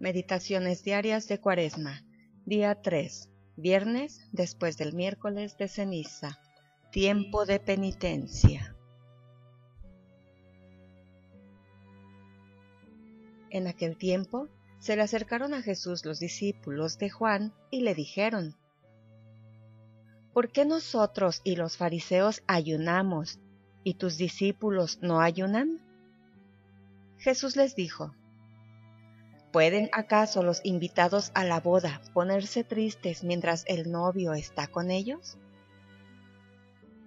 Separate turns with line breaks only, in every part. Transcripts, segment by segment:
Meditaciones diarias de Cuaresma. Día 3. Viernes después del miércoles de ceniza. Tiempo de penitencia. En aquel tiempo se le acercaron a Jesús los discípulos de Juan y le dijeron, ¿Por qué nosotros y los fariseos ayunamos y tus discípulos no ayunan? Jesús les dijo, ¿Pueden acaso los invitados a la boda ponerse tristes mientras el novio está con ellos?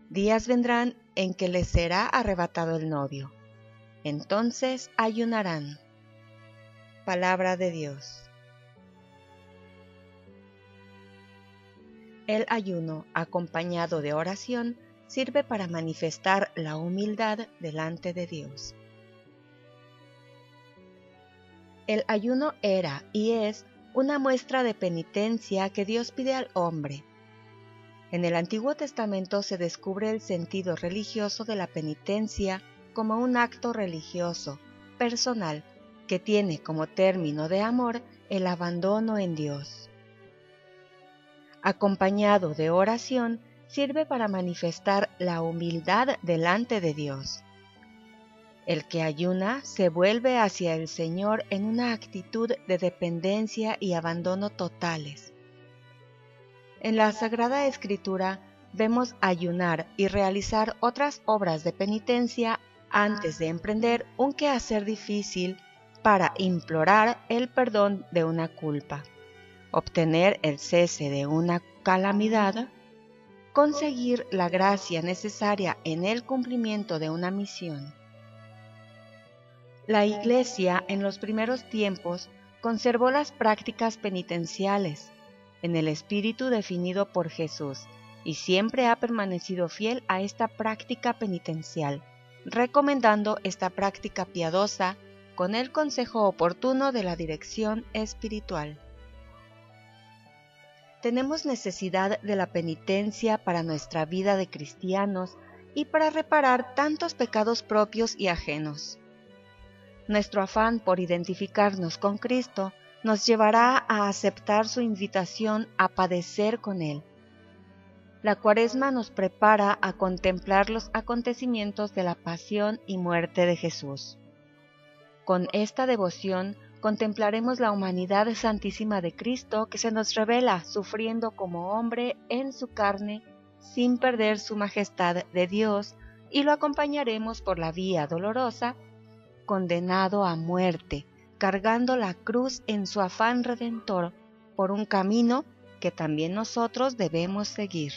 Días vendrán en que les será arrebatado el novio. Entonces ayunarán. Palabra de Dios. El ayuno, acompañado de oración, sirve para manifestar la humildad delante de Dios. El ayuno era y es una muestra de penitencia que Dios pide al hombre. En el Antiguo Testamento se descubre el sentido religioso de la penitencia como un acto religioso, personal, que tiene como término de amor el abandono en Dios. Acompañado de oración, sirve para manifestar la humildad delante de Dios. El que ayuna se vuelve hacia el Señor en una actitud de dependencia y abandono totales. En la Sagrada Escritura vemos ayunar y realizar otras obras de penitencia antes de emprender un quehacer difícil para implorar el perdón de una culpa, obtener el cese de una calamidad, conseguir la gracia necesaria en el cumplimiento de una misión. La Iglesia en los primeros tiempos conservó las prácticas penitenciales en el espíritu definido por Jesús y siempre ha permanecido fiel a esta práctica penitencial, recomendando esta práctica piadosa con el consejo oportuno de la dirección espiritual. Tenemos necesidad de la penitencia para nuestra vida de cristianos y para reparar tantos pecados propios y ajenos. Nuestro afán por identificarnos con Cristo nos llevará a aceptar su invitación a padecer con Él. La cuaresma nos prepara a contemplar los acontecimientos de la pasión y muerte de Jesús. Con esta devoción contemplaremos la humanidad santísima de Cristo que se nos revela sufriendo como hombre en su carne sin perder su majestad de Dios y lo acompañaremos por la vía dolorosa condenado a muerte, cargando la cruz en su afán redentor por un camino que también nosotros debemos seguir.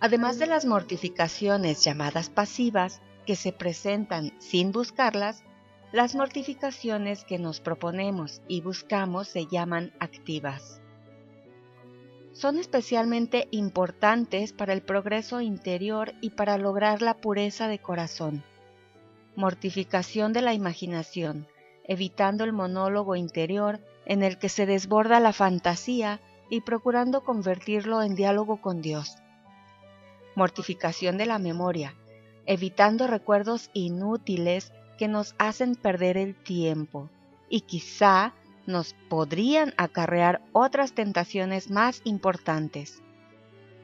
Además de las mortificaciones llamadas pasivas, que se presentan sin buscarlas, las mortificaciones que nos proponemos y buscamos se llaman activas son especialmente importantes para el progreso interior y para lograr la pureza de corazón. Mortificación de la imaginación, evitando el monólogo interior en el que se desborda la fantasía y procurando convertirlo en diálogo con Dios. Mortificación de la memoria, evitando recuerdos inútiles que nos hacen perder el tiempo y quizá nos podrían acarrear otras tentaciones más importantes.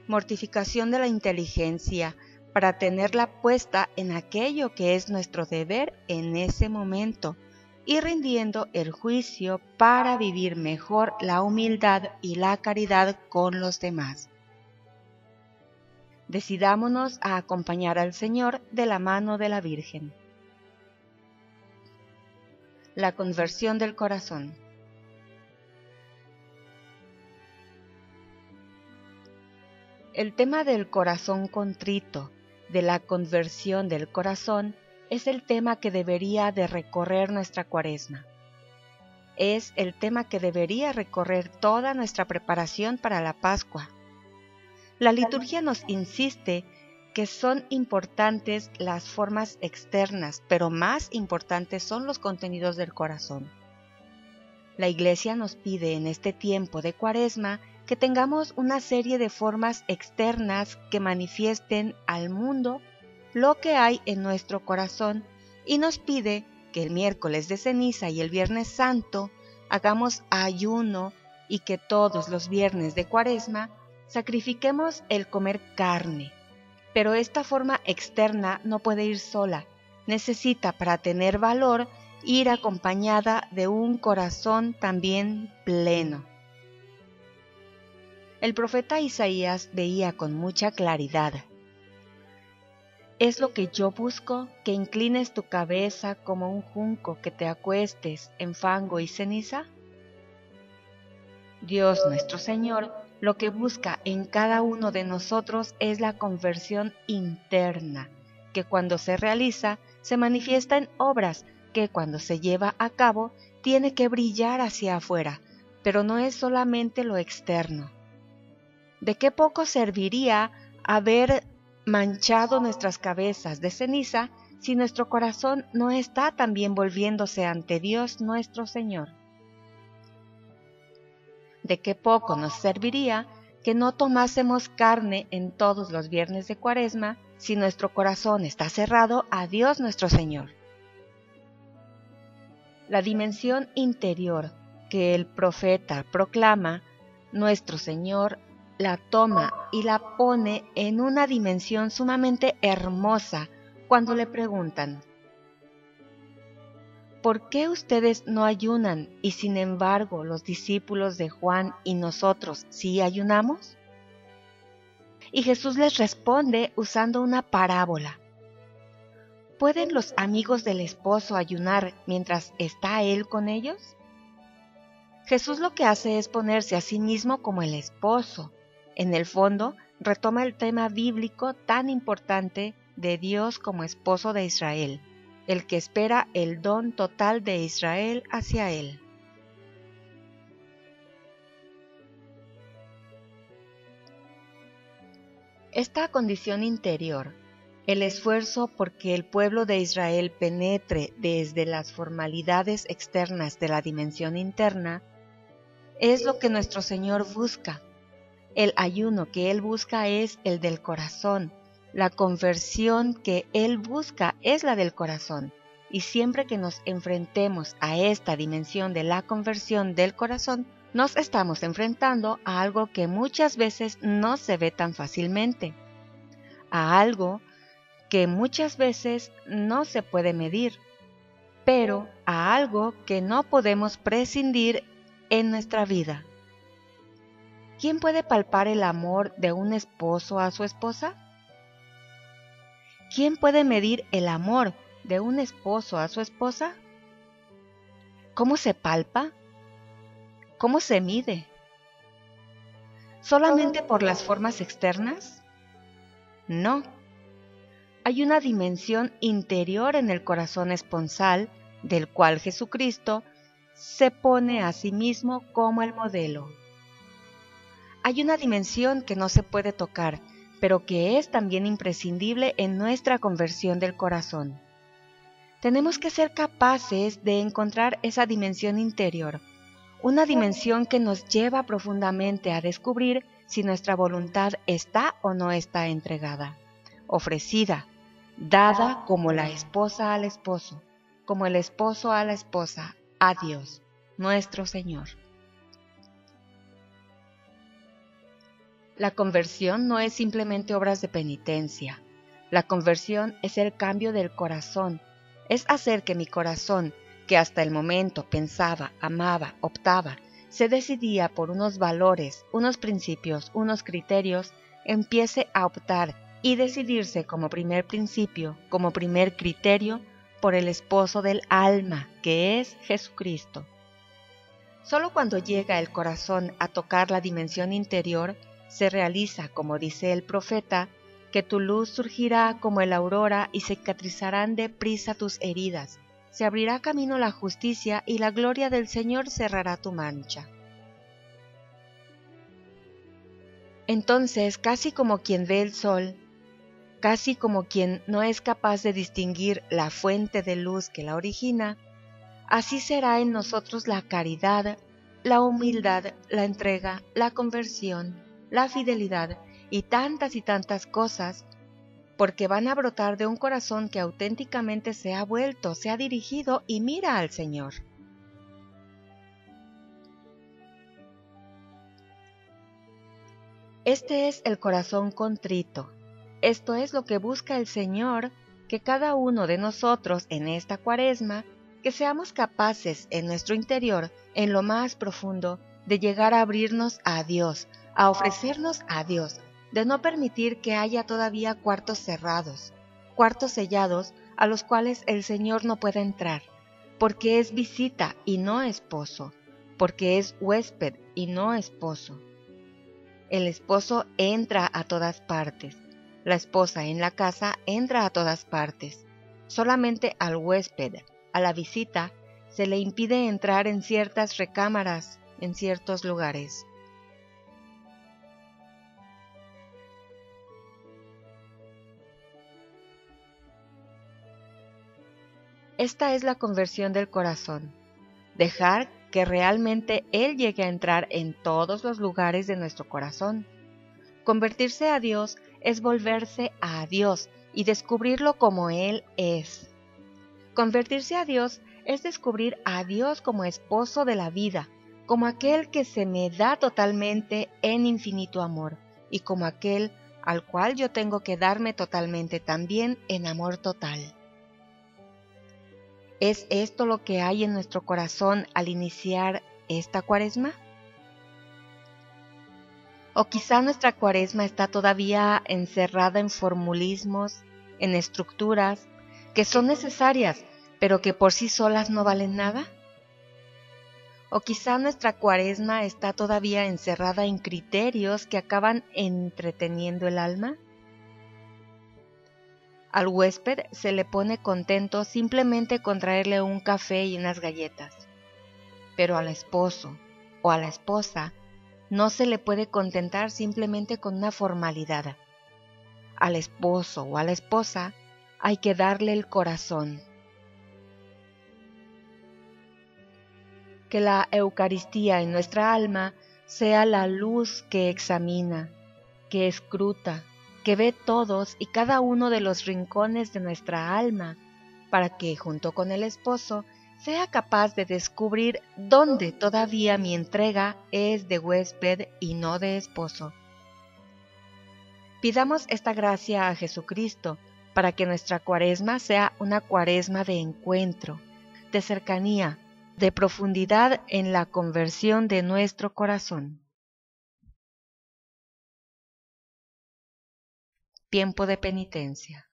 Mortificación de la inteligencia para tenerla puesta en aquello que es nuestro deber en ese momento y rindiendo el juicio para vivir mejor la humildad y la caridad con los demás. Decidámonos a acompañar al Señor de la mano de la Virgen. La conversión del corazón. El tema del corazón contrito, de la conversión del corazón, es el tema que debería de recorrer nuestra cuaresma. Es el tema que debería recorrer toda nuestra preparación para la Pascua. La liturgia nos insiste que son importantes las formas externas, pero más importantes son los contenidos del corazón. La Iglesia nos pide en este tiempo de cuaresma que tengamos una serie de formas externas que manifiesten al mundo lo que hay en nuestro corazón y nos pide que el miércoles de ceniza y el viernes santo hagamos ayuno y que todos los viernes de cuaresma sacrifiquemos el comer carne. Pero esta forma externa no puede ir sola, necesita para tener valor ir acompañada de un corazón también pleno. El profeta Isaías veía con mucha claridad. Es lo que yo busco, que inclines tu cabeza como un junco, que te acuestes en fango y ceniza. Dios nuestro Señor lo que busca en cada uno de nosotros es la conversión interna, que cuando se realiza se manifiesta en obras que cuando se lleva a cabo tiene que brillar hacia afuera, pero no es solamente lo externo. ¿De qué poco serviría haber manchado nuestras cabezas de ceniza si nuestro corazón no está también volviéndose ante Dios nuestro Señor? ¿De qué poco nos serviría que no tomásemos carne en todos los viernes de cuaresma si nuestro corazón está cerrado a Dios nuestro Señor? La dimensión interior que el profeta proclama, nuestro Señor la toma y la pone en una dimensión sumamente hermosa cuando le preguntan, ¿por qué ustedes no ayunan y sin embargo los discípulos de Juan y nosotros sí ayunamos? Y Jesús les responde usando una parábola. ¿Pueden los amigos del esposo ayunar mientras está él con ellos? Jesús lo que hace es ponerse a sí mismo como el esposo, en el fondo, retoma el tema bíblico tan importante de Dios como esposo de Israel, el que espera el don total de Israel hacia él. Esta condición interior, el esfuerzo porque el pueblo de Israel penetre desde las formalidades externas de la dimensión interna, es lo que nuestro Señor busca el ayuno que Él busca es el del corazón. La conversión que Él busca es la del corazón. Y siempre que nos enfrentemos a esta dimensión de la conversión del corazón, nos estamos enfrentando a algo que muchas veces no se ve tan fácilmente, a algo que muchas veces no se puede medir, pero a algo que no podemos prescindir en nuestra vida. ¿Quién puede palpar el amor de un esposo a su esposa? ¿Quién puede medir el amor de un esposo a su esposa? ¿Cómo se palpa? ¿Cómo se mide? ¿Solamente por las formas externas? No. Hay una dimensión interior en el corazón esponsal del cual Jesucristo se pone a sí mismo como el modelo. Hay una dimensión que no se puede tocar, pero que es también imprescindible en nuestra conversión del corazón. Tenemos que ser capaces de encontrar esa dimensión interior, una dimensión que nos lleva profundamente a descubrir si nuestra voluntad está o no está entregada, ofrecida, dada como la esposa al esposo, como el esposo a la esposa, a Dios, nuestro Señor. La conversión no es simplemente obras de penitencia. La conversión es el cambio del corazón. Es hacer que mi corazón, que hasta el momento pensaba, amaba, optaba, se decidía por unos valores, unos principios, unos criterios, empiece a optar y decidirse como primer principio, como primer criterio, por el esposo del alma, que es Jesucristo. Solo cuando llega el corazón a tocar la dimensión interior, se realiza, como dice el profeta, que tu luz surgirá como el aurora y cicatrizarán deprisa tus heridas. Se abrirá camino la justicia y la gloria del Señor cerrará tu mancha. Entonces, casi como quien ve el sol, casi como quien no es capaz de distinguir la fuente de luz que la origina, así será en nosotros la caridad, la humildad, la entrega, la conversión, la fidelidad y tantas y tantas cosas porque van a brotar de un corazón que auténticamente se ha vuelto, se ha dirigido y mira al Señor. Este es el corazón contrito. Esto es lo que busca el Señor, que cada uno de nosotros en esta cuaresma, que seamos capaces en nuestro interior, en lo más profundo, de llegar a abrirnos a Dios, a ofrecernos a Dios, de no permitir que haya todavía cuartos cerrados, cuartos sellados a los cuales el Señor no puede entrar, porque es visita y no esposo, porque es huésped y no esposo. El esposo entra a todas partes, la esposa en la casa entra a todas partes. Solamente al huésped, a la visita, se le impide entrar en ciertas recámaras, en ciertos lugares. Esta es la conversión del corazón. Dejar que realmente Él llegue a entrar en todos los lugares de nuestro corazón. Convertirse a Dios es volverse a Dios y descubrirlo como Él es. Convertirse a Dios es descubrir a Dios como esposo de la vida, como aquel que se me da totalmente en infinito amor y como aquel al cual yo tengo que darme totalmente también en amor total. ¿Es esto lo que hay en nuestro corazón al iniciar esta cuaresma? O quizá nuestra cuaresma está todavía encerrada en formulismos, en estructuras que son necesarias, pero que por sí solas no valen nada. O quizá nuestra cuaresma está todavía encerrada en criterios que acaban entreteniendo el alma. Al huésped se le pone contento simplemente con traerle un café y unas galletas. Pero al esposo o a la esposa no se le puede contentar simplemente con una formalidad. Al esposo o a la esposa hay que darle el corazón. Que la Eucaristía en nuestra alma sea la luz que examina, que escruta, que ve todos y cada uno de los rincones de nuestra alma, para que, junto con el esposo, sea capaz de descubrir dónde todavía mi entrega es de huésped y no de esposo. Pidamos esta gracia a Jesucristo para que nuestra cuaresma sea una cuaresma de encuentro, de cercanía, de profundidad en la conversión de nuestro corazón. Tiempo de penitencia.